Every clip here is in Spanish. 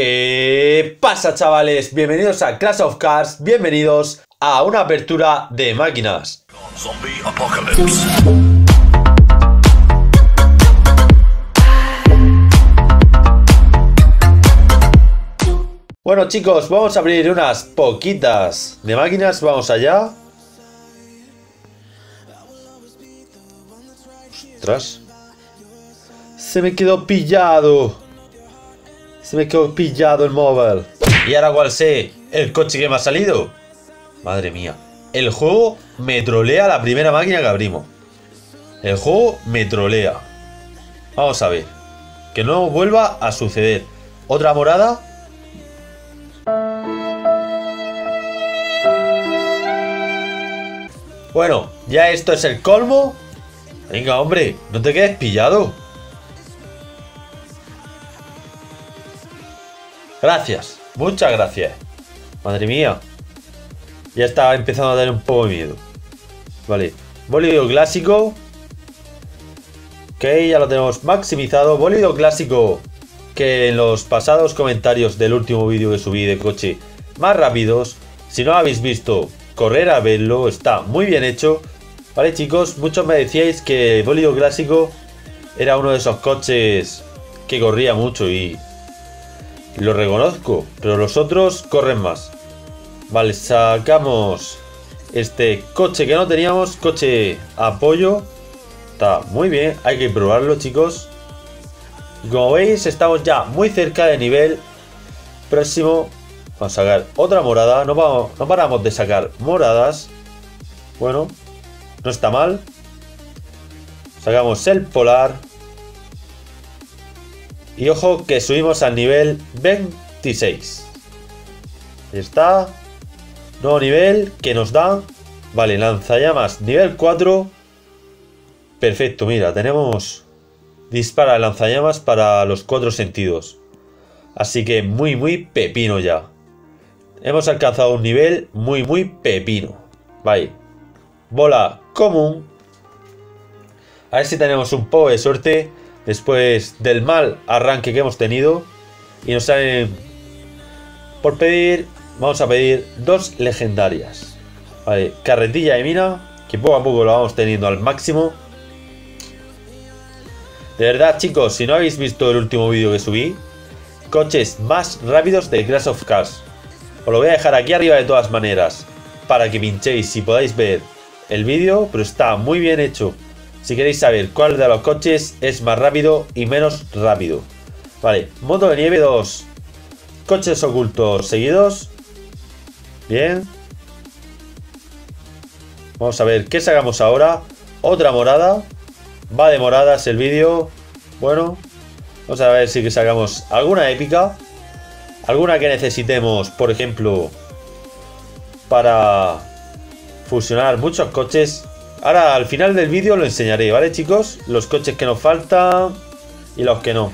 ¿Qué pasa chavales? Bienvenidos a Clash of Cars, bienvenidos a una apertura de máquinas. Zombie apocalypse. Bueno chicos, vamos a abrir unas poquitas de máquinas, vamos allá. Ostras. Se me quedó pillado. Se me quedó pillado el móvil. ¿Y ahora cuál sé? ¿El coche que me ha salido? Madre mía. El juego me trolea la primera máquina que abrimos. El juego me trolea. Vamos a ver. Que no vuelva a suceder. Otra morada. Bueno, ya esto es el colmo. Venga, hombre, no te quedes pillado. Gracias, muchas gracias. Madre mía. Ya estaba empezando a dar un poco de miedo. Vale, bólido clásico. Ok, ya lo tenemos maximizado. Bólido clásico. Que en los pasados comentarios del último vídeo que subí de coche más rápidos. Si no habéis visto, correr a verlo. Está muy bien hecho. Vale, chicos, muchos me decíais que bólido clásico era uno de esos coches que corría mucho y lo reconozco, pero los otros corren más. Vale, sacamos este coche que no teníamos, coche apoyo. Está muy bien, hay que probarlo chicos. Y como veis, estamos ya muy cerca del nivel próximo. Vamos a sacar otra morada, no, vamos, no paramos de sacar moradas. Bueno, no está mal. Sacamos el polar. Y ojo que subimos al nivel 26. Ahí está. Nuevo nivel que nos da. Vale, lanzallamas nivel 4. Perfecto, mira, tenemos... Dispara lanzallamas para los cuatro sentidos. Así que muy, muy pepino ya. Hemos alcanzado un nivel muy, muy pepino. Vale. Bola común. A ver si tenemos un poco de suerte después del mal arranque que hemos tenido. Y nos salen por pedir, vamos a pedir dos legendarias. Vale, carretilla de mina, que poco a poco lo vamos teniendo al máximo. De verdad, chicos, si no habéis visto el último vídeo que subí, coches más rápidos de Crash of Cars. Os lo voy a dejar aquí arriba de todas maneras, para que pinchéis y podáis ver el vídeo, pero está muy bien hecho. Si queréis saber cuál de los coches es más rápido y menos rápido. Vale, moto de nieve 2. Coches ocultos seguidos. Bien. Vamos a ver qué sacamos ahora. Otra morada. Va de moradas el vídeo. Bueno. Vamos a ver si que sacamos alguna épica. Alguna que necesitemos, por ejemplo, para fusionar muchos coches. Ahora al final del vídeo lo enseñaré, ¿vale chicos? Los coches que nos faltan y los que no.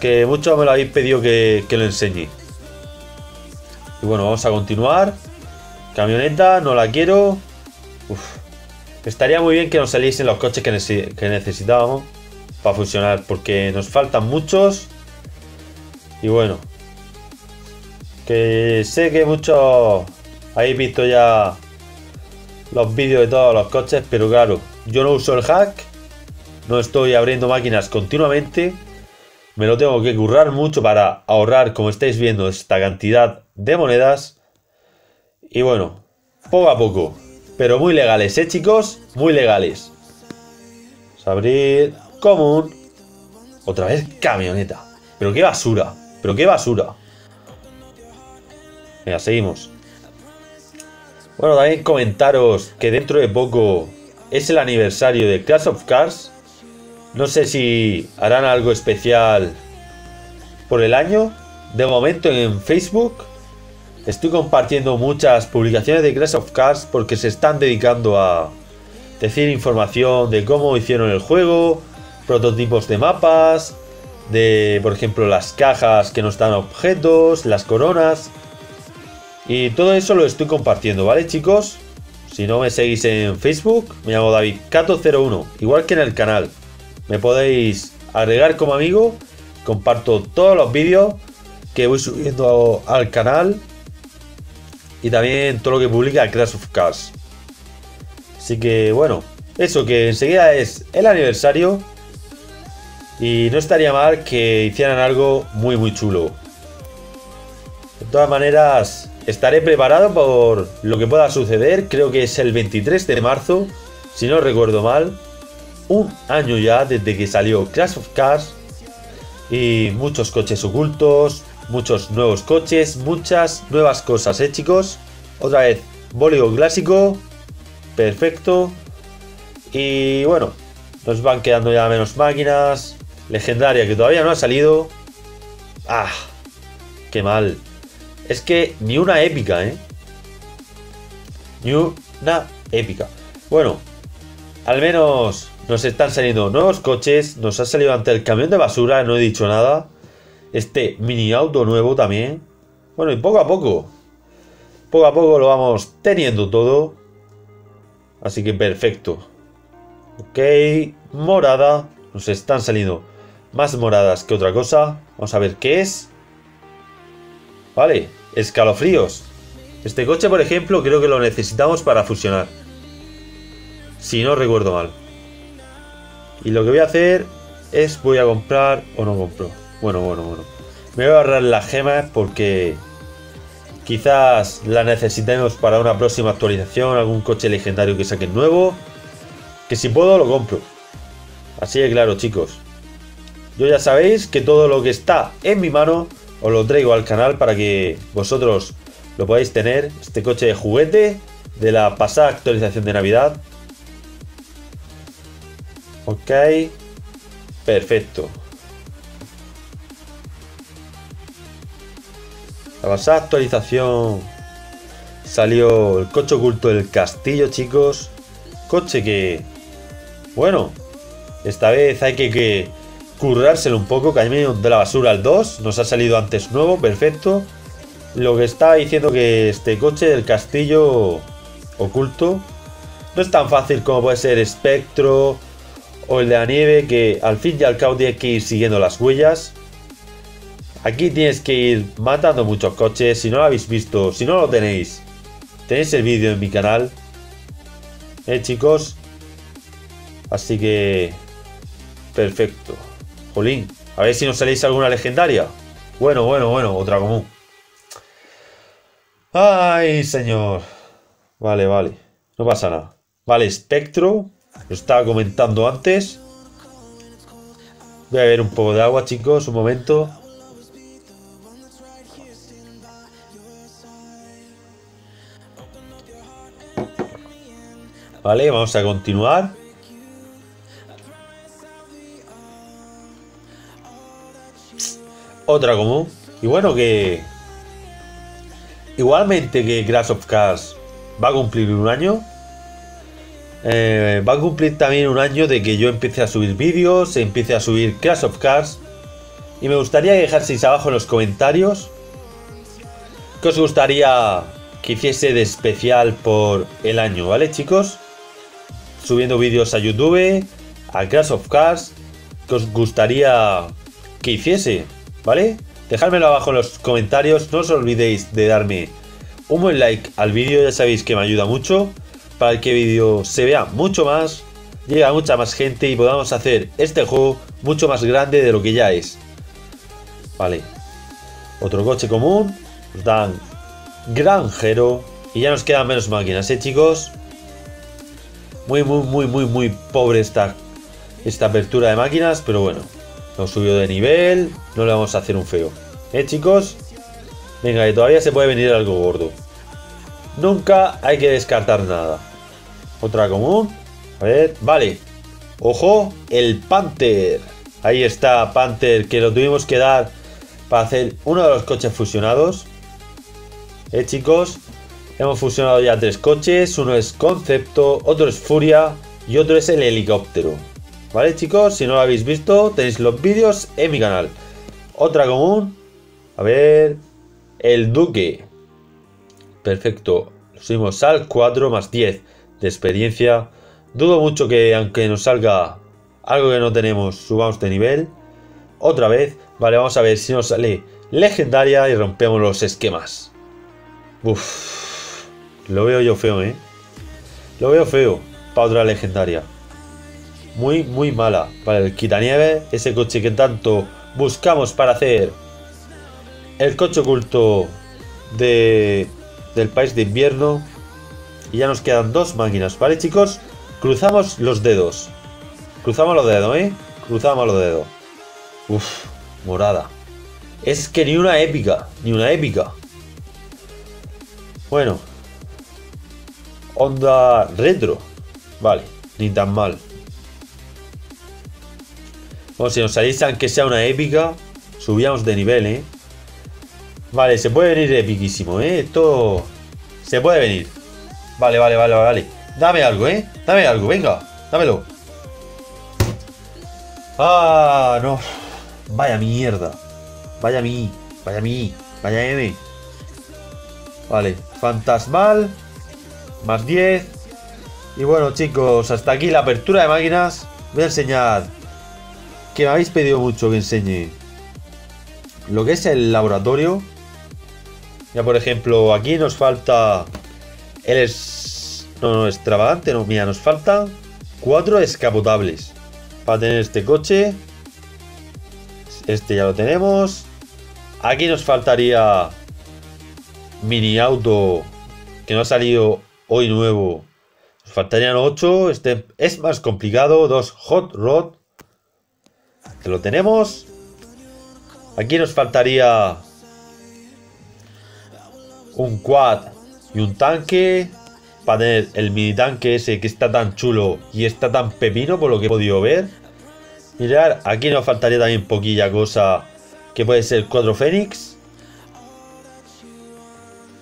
Que muchos me lo habéis pedido que, que lo enseñe. Y bueno, vamos a continuar. Camioneta, no la quiero. Uf. Estaría muy bien que nos saliesen los coches que, que necesitábamos para fusionar. Porque nos faltan muchos. Y bueno. Que sé que muchos habéis visto ya los vídeos de todos los coches, pero claro, yo no uso el hack, no estoy abriendo máquinas continuamente, me lo tengo que currar mucho para ahorrar, como estáis viendo, esta cantidad de monedas. Y bueno, poco a poco, pero muy legales, ¿eh chicos? Muy legales. Vamos a abrir común. Otra vez camioneta. Pero qué basura, pero qué basura. Venga, seguimos. Bueno, también comentaros que dentro de poco es el aniversario de Clash of Cars. No sé si harán algo especial por el año. De momento en Facebook estoy compartiendo muchas publicaciones de Clash of Cars porque se están dedicando a decir información de cómo hicieron el juego, prototipos de mapas, de por ejemplo las cajas que nos dan objetos, las coronas. Y todo eso lo estoy compartiendo, ¿vale chicos? Si no me seguís en Facebook, me llamo David Cato01, igual que en el canal. Me podéis agregar como amigo, comparto todos los vídeos que voy subiendo al canal y también todo lo que publica Crash of Cars. Así que bueno, eso que enseguida es el aniversario y no estaría mal que hicieran algo muy muy chulo. De todas maneras, estaré preparado por lo que pueda suceder. Creo que es el 23 de marzo, si no recuerdo mal. Un año ya desde que salió Crash of Cars. Y muchos coches ocultos, muchos nuevos coches, muchas nuevas cosas, ¿eh chicos? Otra vez, bólido clásico, perfecto. Y bueno, nos van quedando ya menos máquinas. Legendaria que todavía no ha salido. Ah, qué mal. Es que ni una épica, ¿eh? Ni una épica. Bueno, al menos nos están saliendo nuevos coches. Nos ha salido ante el camión de basura, no he dicho nada. Este mini auto nuevo también. Bueno, y poco a poco. Poco a poco lo vamos teniendo todo. Así que perfecto. Ok, morada. Nos están saliendo más moradas que otra cosa. Vamos a ver qué es. Vale, escalofríos. Este coche, por ejemplo, creo que lo necesitamos para fusionar. Si no recuerdo mal. Y lo que voy a hacer es voy a comprar o no compro. Bueno, bueno, bueno. Me voy a ahorrar las gemas porque quizás la necesitemos para una próxima actualización, algún coche legendario que saquen nuevo. Que si puedo lo compro. Así de claro, chicos. Yo ya sabéis que todo lo que está en mi mano os lo traigo al canal para que vosotros lo podáis tener. Este coche de juguete de la pasada actualización de Navidad. Ok. Perfecto. La pasada actualización salió el coche oculto del castillo, chicos. Coche que, bueno, esta vez hay que, que currárselo un poco. Camino de la basura al 2. Nos ha salido antes nuevo, perfecto. Lo que está diciendo que este coche del castillo oculto no es tan fácil como puede ser Espectro o el de la nieve, que al fin y al cabo tienes que ir siguiendo las huellas. Aquí tienes que ir matando muchos coches. Si no lo habéis visto, si no lo tenéis, tenéis el vídeo en mi canal. Eh, chicos. Así que... Perfecto. Jolín, a ver si nos saléis alguna legendaria. Bueno, bueno, bueno, otra común. Ay, señor. Vale, vale. No pasa nada. Vale, espectro. Lo estaba comentando antes. Voy a beber un poco de agua, chicos. Un momento. Vale, vamos a continuar. Otra común. Y bueno, que... Igualmente que Crash of Cars va a cumplir un año. Eh, va a cumplir también un año de que yo empiece a subir vídeos, empiece a subir Crash of Cars. Y me gustaría que abajo en los comentarios qué os gustaría que hiciese de especial por el año, ¿vale chicos? Subiendo vídeos a YouTube, a Crash of Cars, que os gustaría que hiciese, ¿vale? Dejádmelo abajo en los comentarios, no os olvidéis de darme un buen like al vídeo, ya sabéis que me ayuda mucho para que el vídeo se vea mucho más, llegue a mucha más gente y podamos hacer este juego mucho más grande de lo que ya es. Vale, otro coche común, nos dan granjero y ya nos quedan menos máquinas, ¿eh chicos? Muy, muy, muy, muy, muy pobre esta, esta apertura de máquinas, pero bueno, hemos subido de nivel, no le vamos a hacer un feo. ¿Eh chicos? Venga, que todavía se puede venir algo gordo. Nunca hay que descartar nada. Otra común. A ver, vale. Ojo, el Panther. Ahí está, Panther, que lo tuvimos que dar para hacer uno de los coches fusionados. Eh, chicos. Hemos fusionado ya tres coches. Uno es Concepto, otro es Furia y otro es el helicóptero. ¿Vale, chicos? Si no lo habéis visto, tenéis los vídeos en mi canal. Otra común. A ver. El Duque. Perfecto. Subimos al 4 más 10 de experiencia. Dudo mucho que aunque nos salga algo que no tenemos, subamos de nivel. Otra vez. Vale, vamos a ver si nos sale legendaria y rompemos los esquemas. Uf, lo veo yo feo, ¿eh? Lo veo feo para otra legendaria. Muy, muy mala para el quitanieve, ese coche que tanto buscamos para hacer el coche oculto de, del país de invierno. Y ya nos quedan dos máquinas, ¿vale chicos? Cruzamos los dedos. Cruzamos los dedos, ¿eh? Cruzamos los dedos. Uf, morada. Es que ni una épica, ni una épica. Bueno. Onda retro. Vale, ni tan mal. Bueno, si nos avisan que sea una épica, subíamos de nivel, ¿eh? Vale, se puede venir epiquísimo, ¿eh? Esto se puede venir. Vale, vale, vale, vale. Dame algo, ¿eh? Dame algo, venga, dámelo. Ah, no. Vaya mierda. Vaya mí, vaya mí, vaya M. Vale, fantasmal. Más 10. Y bueno, chicos, hasta aquí la apertura de máquinas. Voy a enseñar que me habéis pedido mucho que enseñe lo que es el laboratorio. Ya por ejemplo, aquí nos falta el es... no, no, extravagante, no, mira, nos faltan cuatro escapotables para tener este coche. Este ya lo tenemos. Aquí nos faltaría mini auto que no ha salido hoy nuevo. Nos faltarían 8. Este es más complicado. Dos hot rod lo tenemos. Aquí nos faltaría un quad y un tanque. Para tener el mini tanque ese que está tan chulo y está tan pepino por lo que he podido ver. Mirar, aquí nos faltaría también poquilla cosa que puede ser 4 Fénix.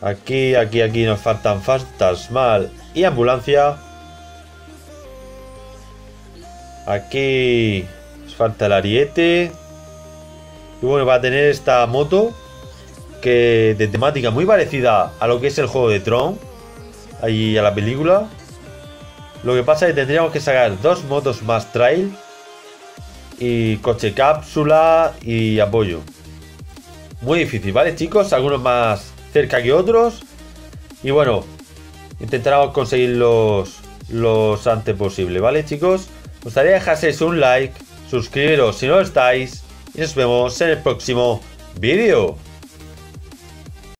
Aquí, aquí, aquí nos faltan fantasmal y ambulancia. Aquí falta el ariete. Y bueno, va a tener esta moto que de temática muy parecida a lo que es el juego de Tron. Ahí a la película. Lo que pasa es que tendríamos que sacar dos motos más trail. Y coche cápsula y apoyo. Muy difícil, ¿vale chicos? Algunos más cerca que otros. Y bueno, intentaremos conseguirlos los antes posible, ¿vale chicos? Os gustaría dejarse un like suscribiros si no lo estáis y nos vemos en el próximo vídeo.